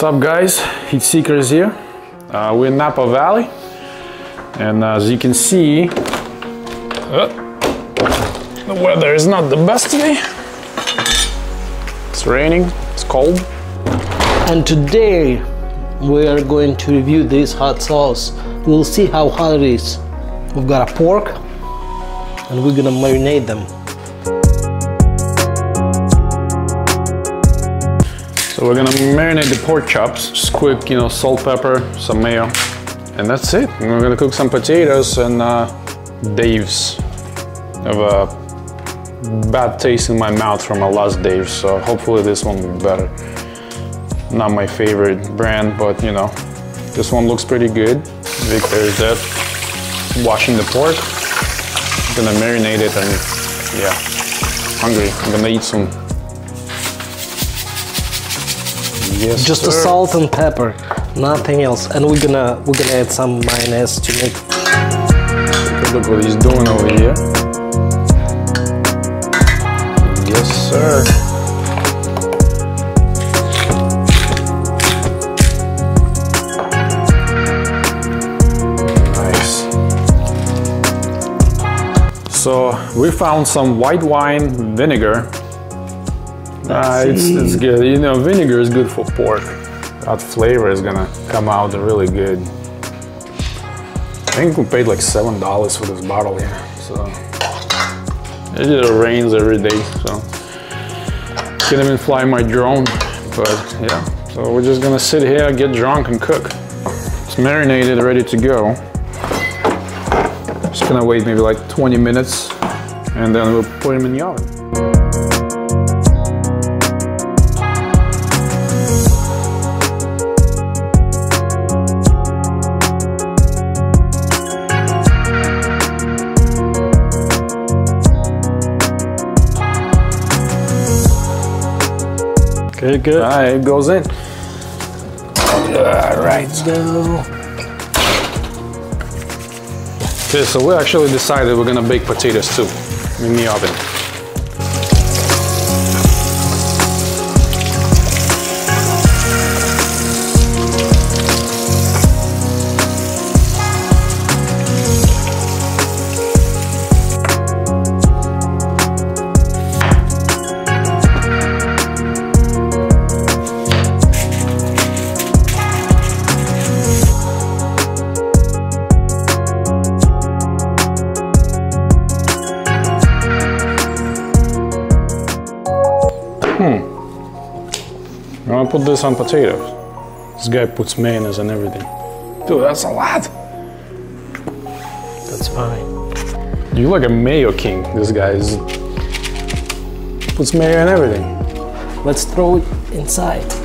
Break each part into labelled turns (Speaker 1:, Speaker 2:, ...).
Speaker 1: What's up guys, Heat Seekers here. Uh, we're in Napa Valley and as you can see, uh, the weather is not the best today. It's raining, it's cold.
Speaker 2: And today we are going to review this hot sauce. We'll see how hot it is. We've got a pork and we're gonna marinate them.
Speaker 1: So we're gonna marinate the pork chops, just quick, you know, salt, pepper, some mayo, and that's it. And we're gonna cook some potatoes and uh, Dave's. I have a bad taste in my mouth from my last Dave's, so hopefully this one will be better. Not my favorite brand, but you know, this one looks pretty good. Victor is there washing the pork. I'm gonna marinate it and yeah, hungry. I'm gonna eat some. Yes,
Speaker 2: Just the
Speaker 1: sir.
Speaker 2: salt and pepper, nothing else. And we're gonna we're gonna add some mayonnaise to make
Speaker 1: Look what he's doing over here. Yes, sir. Nice. So we found some white wine vinegar. Uh, it's, it's good. You know, vinegar is good for pork. That flavor is gonna come out really good. I think we paid like seven dollars for this bottle here. So it just rains every day, so can't even fly my drone. But yeah, so we're just gonna sit here, get drunk, and cook. It's marinated, ready to go. Just gonna wait maybe like 20 minutes, and then we'll put them in the oven.
Speaker 2: Okay, good.
Speaker 1: All right, it goes in. All right.
Speaker 2: Go.
Speaker 1: Okay, so we actually decided we're gonna bake potatoes too in the oven. I'm put this on potatoes. This guy puts mayonnaise and everything. Dude, that's a lot.
Speaker 2: That's fine.
Speaker 1: You like a mayo king. This guy is puts mayo and everything.
Speaker 2: Let's throw it inside.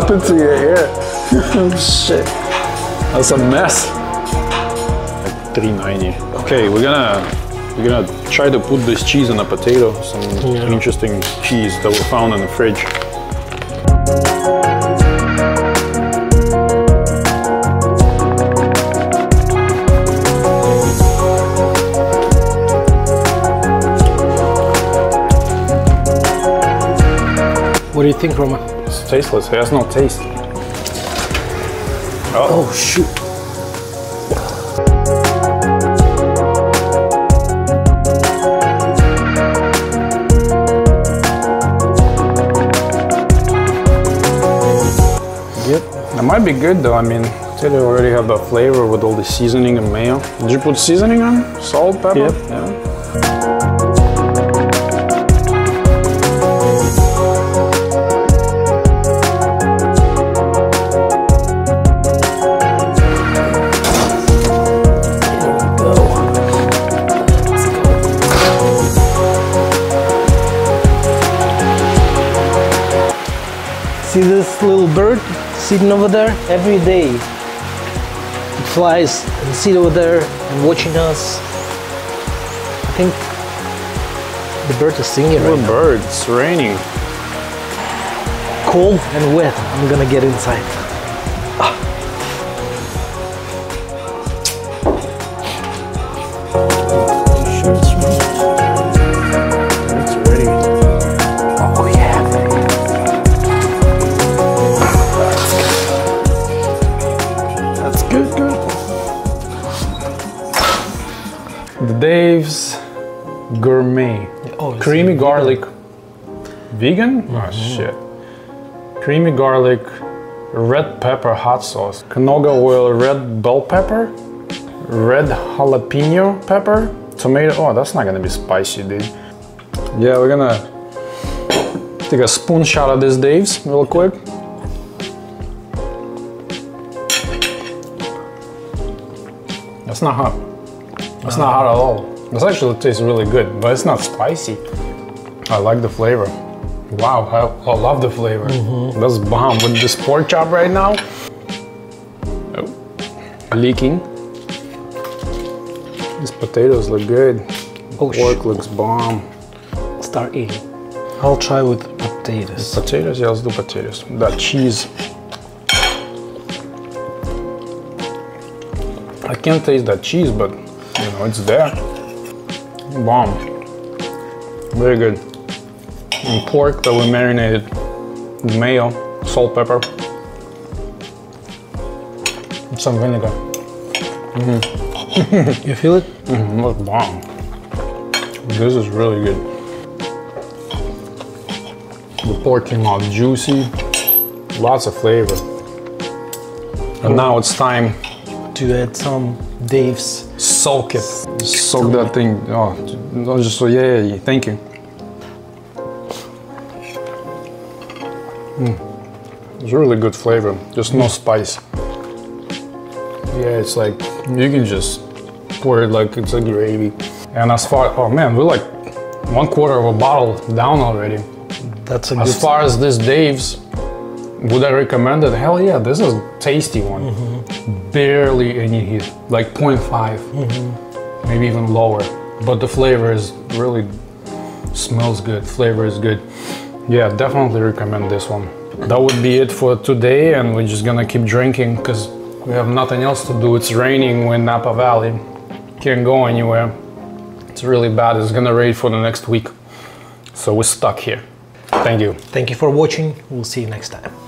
Speaker 1: Happened to your hair? oh shit. That's a mess. Like 390. Okay, we're gonna we're gonna try to put this cheese on a potato. Some
Speaker 2: Yeah.
Speaker 1: interesting cheese that we found in the fridge.
Speaker 2: You think, Roma?
Speaker 1: It's tasteless. It has no taste. Oh,
Speaker 2: Oh shoot.
Speaker 1: Yep. That might be good though. I mean, potato already have the flavor with all the seasoning and mayo. Did you put seasoning on? Salt, pepper?
Speaker 2: Yep.
Speaker 1: Yeah.
Speaker 2: See this little bird sitting over there every day. It flies and sit over there and watching us. I think the bird is singing right
Speaker 1: Little
Speaker 2: now.
Speaker 1: bird, it's raining.
Speaker 2: Cold and wet. I'm gonna get inside.
Speaker 1: Creamy garlic. Vegan? Ah, oh shit. Creamy garlic, red pepper hot sauce, canola oil, red bell pepper, red jalapeno pepper, tomato. Oh, that's not gonna be spicy, dude. Yeah, we're gonna take a spoon shot of this Dave's real quick. That's not hot. That's not hot at all. This actually tastes really good, but it's not spicy. I like the flavor. Wow, I, I love the flavor. Mm-hmm. That's bomb with this pork chop right now. Oh, leaking. These potatoes look good.
Speaker 2: Oh,
Speaker 1: Pork looks bomb.
Speaker 2: Start eating. I'll try with potatoes.
Speaker 1: Potatoes, yeah, let's do potatoes. That cheese. I can't taste that cheese, but you know, it's there. Bomb. Very good. And pork that we marinated with mayo, salt, pepper, and some vinegar.
Speaker 2: You feel it?
Speaker 1: Mm, that's bomb. This is really good. The pork came out juicy, lots of flavor. And now it's time
Speaker 2: To add some Dave's.
Speaker 1: Soak it. Soak that thing. Oh, no, just so yeah, yeah, yeah. Thank you. Mm. It's really good flavor. Just no spice. Yeah, it's like you can just pour it like it's a gravy. And as far oh man, we're like one quarter of a bottle down already.
Speaker 2: That's a
Speaker 1: As far as this Dave's, would I recommend it? Hell yeah, this is tasty one. Barely any heat, like 0.5, maybe even lower. But the flavor is really smells good. Flavor is good. Yeah, definitely recommend this one. That would be it for today, and we're just gonna keep drinking because we have nothing else to do. It's raining in Napa Valley. Can't go anywhere. It's really bad. It's gonna rain for the next week. So we're stuck here. Thank you.
Speaker 2: Thank you for watching. We'll see you next time.